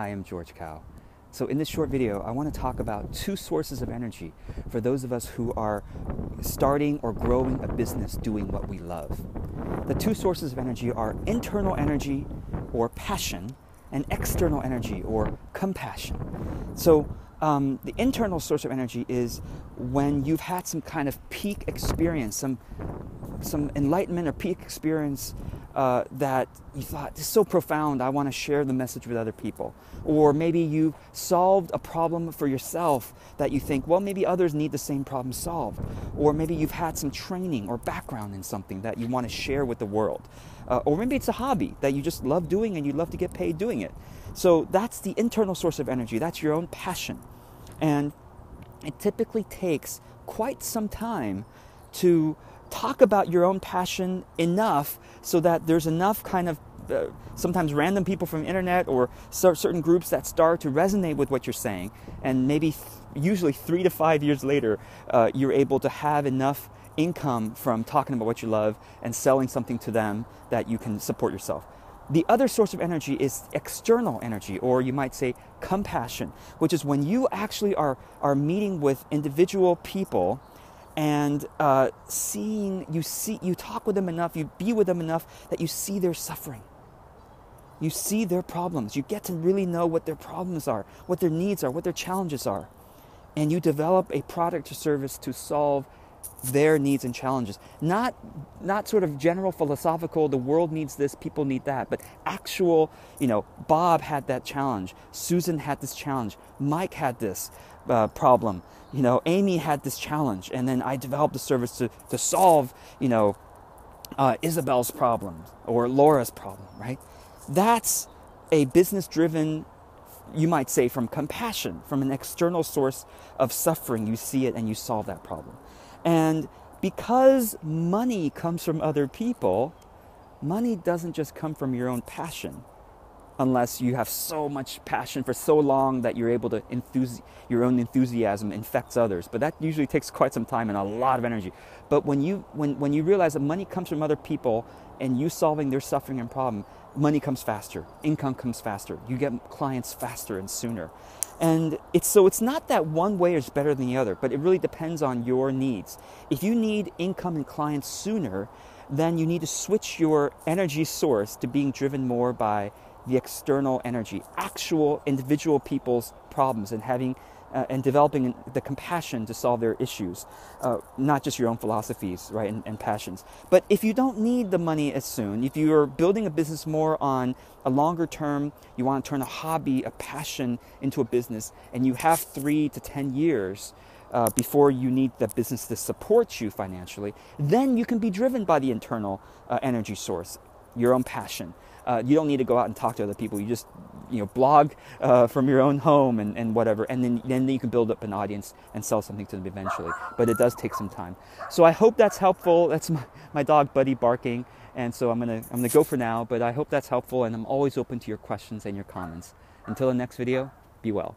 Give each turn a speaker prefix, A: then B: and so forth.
A: I am George Kao. So, in this short video, I want to talk about two sources of energy for those of us who are starting or growing a business doing what we love. The two sources of energy are internal energy or passion and external energy or compassion. So, um, the internal source of energy is when you've had some kind of peak experience, some some enlightenment or peak experience uh, that you thought is so profound, I want to share the message with other people. Or maybe you've solved a problem for yourself that you think, well, maybe others need the same problem solved. Or maybe you've had some training or background in something that you want to share with the world. Uh, or maybe it's a hobby that you just love doing and you love to get paid doing it. So that's the internal source of energy, that's your own passion. And it typically takes quite some time to talk about your own passion enough so that there's enough kind of uh, sometimes random people from the internet or certain groups that start to resonate with what you're saying. And maybe th- usually three to five years later uh, you're able to have enough income from talking about what you love and selling something to them that you can support yourself. The other source of energy is external energy, or you might say compassion, which is when you actually are, are meeting with individual people and uh, seeing you see you talk with them enough you be with them enough that you see their suffering. You see their problems. You get to really know what their problems are what their needs are what their challenges are. And you develop a product or service to solve their needs and challenges not not sort of general philosophical the world needs this people need that but actual you know bob had that challenge susan had this challenge mike had this uh, problem. You know, Amy had this challenge, and then I developed a service to, to solve, you know, uh, Isabel's problem or Laura's problem, right? That's a business driven, you might say, from compassion, from an external source of suffering. You see it and you solve that problem. And because money comes from other people, money doesn't just come from your own passion unless you have so much passion for so long that you're able to enthuse your own enthusiasm infects others. But that usually takes quite some time and a lot of energy. But when you when, when you realize that money comes from other people and you solving their suffering and problem money comes faster income comes faster you get clients faster and sooner and it's so it's not that one way is better than the other but it really depends on your needs. If you need income and clients sooner then you need to switch your energy source to being driven more by the external energy, actual individual people's problems, and having uh, and developing the compassion to solve their issues, uh, not just your own philosophies, right, and, and, passions. But if you don't need the money as soon, if you're building a business more on a longer term, you want to turn a hobby, a passion into a business, and you have three to ten years. Uh, before you need the business to support you financially, then you can be driven by the internal uh, energy source, your own passion. Uh, you don't need to go out and talk to other people. You just you know blog uh, from your own home and, and whatever, and then then you can build up an audience and sell something to them eventually. But it does take some time. So I hope that's helpful. That's my, my dog Buddy barking, and so I'm gonna I'm gonna go for now. But I hope that's helpful, and I'm always open to your questions and your comments. Until the next video, be well.